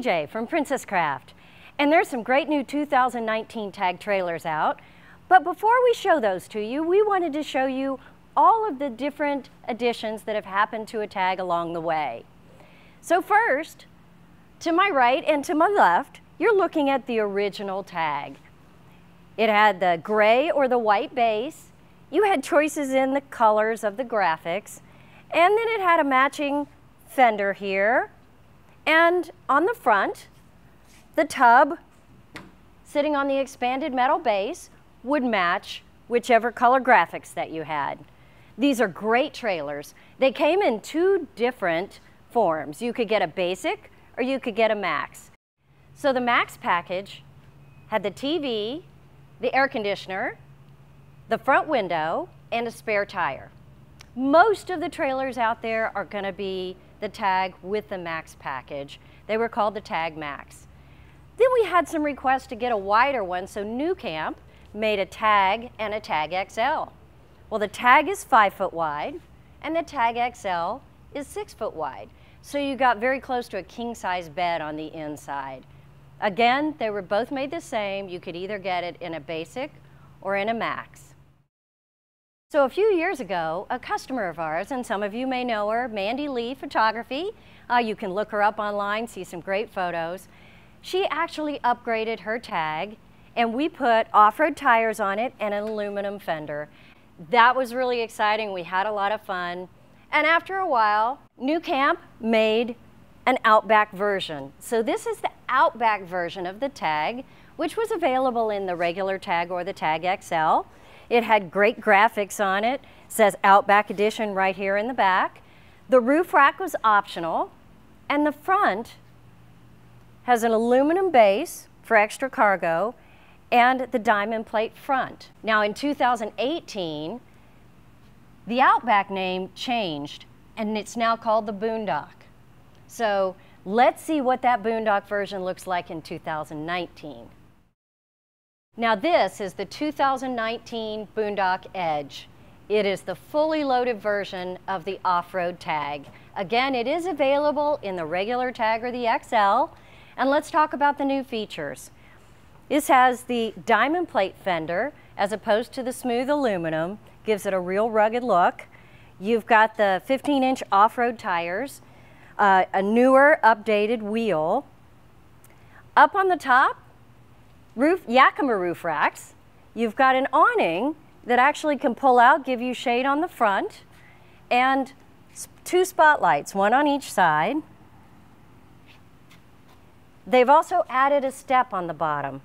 PJ from Princess Craft, and there's some great new 2019 tag trailers out. But before we show those to you, we wanted to show you all of the different additions that have happened to a tag along the way. So first, to my right and to my left, you're looking at the original tag. It had the gray or the white base. You had choices in the colors of the graphics. And then it had a matching fender here. And on the front, the tub sitting on the expanded metal base would match whichever color graphics that you had. These are great trailers. They came in two different forms. You could get a basic or you could get a max. So the max package had the TV, the air conditioner, the front window, and a spare tire. Most of the trailers out there are gonna be the tag with the max package. They were called the Tag Max. Then we had some requests to get a wider one, so nüCamp made a Tag and a Tag XL. Well, the Tag is five foot wide and the Tag XL is six foot wide. So you got very close to a king size bed on the inside. Again, they were both made the same. You could either get it in a basic or in a max. So a few years ago, a customer of ours, and some of you may know her, Mandy Lea Photography, uh, you can look her up online, see some great photos. She actually upgraded her tag and we put off-road tires on it and an aluminum fender. That was really exciting. We had a lot of fun. And after a while, nüCamp made an Outback version. So this is the Outback version of the tag, which was available in the regular tag or the Tag XL. It had great graphics on it. it says Outback Edition right here in the back. The roof rack was optional, and the front has an aluminum base for extra cargo and the diamond plate front. Now in 2018, the Outback name changed and it's now called the Boondock. So let's see what that Boondock version looks like in 2019. Now this is the 2019 Boondock Edge. It is the fully loaded version of the off-road tag. Again, it is available in the regular tag or the XL. And let's talk about the new features. This has the diamond plate fender as opposed to the smooth aluminum, gives it a real rugged look. You've got the 15 inch off-road tires, uh, a newer updated wheel. Up on the top, roof, Yakima roof racks. You've got an awning that actually can pull out, give you shade on the front, and two spotlights, one on each side. They've also added a step on the bottom.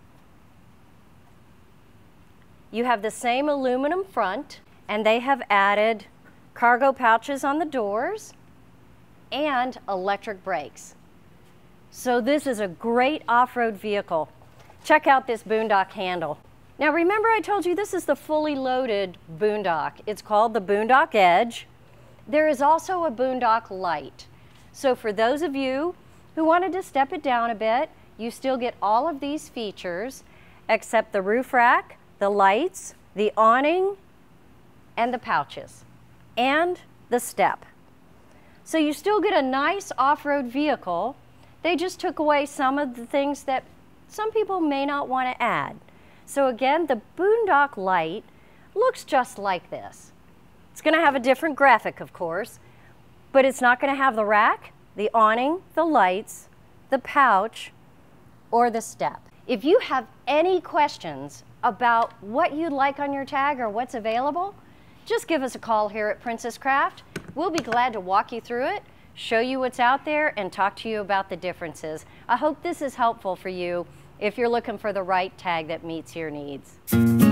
You have the same aluminum front and they have added cargo pouches on the doors and electric brakes. So this is a great off-road vehicle. Check out this Boondock handle. Now remember I told you this is the fully loaded Boondock. It's called the Boondock Edge. There is also a Boondock Lite. So for those of you who wanted to step it down a bit, you still get all of these features except the roof rack, the lights, the awning, and the pouches, and the step. So you still get a nice off-road vehicle. They just took away some of the things that some people may not want to add. So again, the Boondock Lite looks just like this. It's going to have a different graphic, of course, but it's not going to have the rack, the awning, the lights, the pouch, or the step. If you have any questions about what you'd like on your tag or what's available, just give us a call here at Princess Craft. We'll be glad to walk you through it, show you what's out there, and talk to you about the differences. I hope this is helpful for you if you're looking for the right tag that meets your needs.